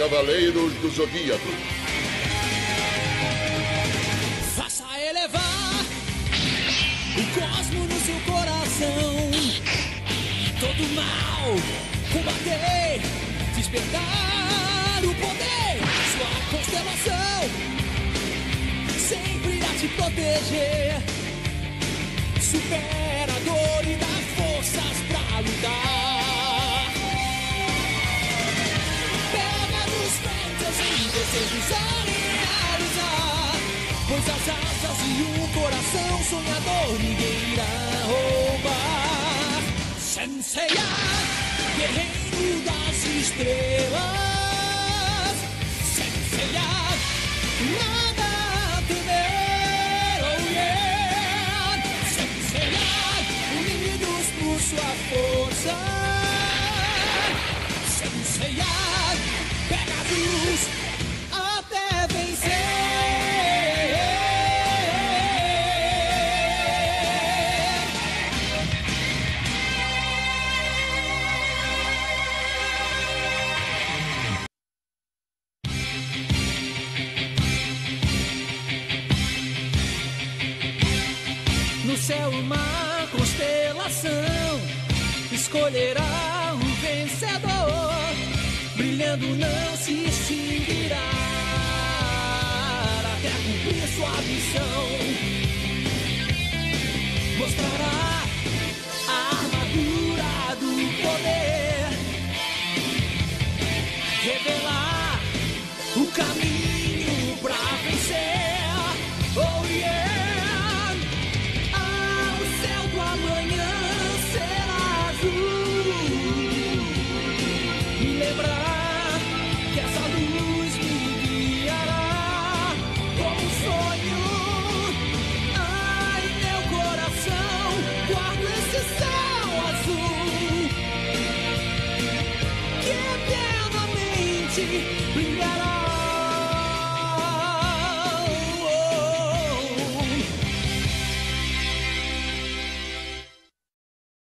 Cavaleiros do Zodíaco. Faça elevar o cosmo no seu coração. Todo mal combater, despertar o poder. Sua constelação sempre irá te proteger. Supera desejos a realizar. Pois as asas e um coração sonhador ninguém irá roubar. Senseiya, guerreiro das estrelas. Senseiya, nada a temer, oh yeah. Senseiya, unidos por sua força. Céu uma constelação escolherá um vencedor, brilhando não se extinguirá até cumprir sua missão. Mostrará We got all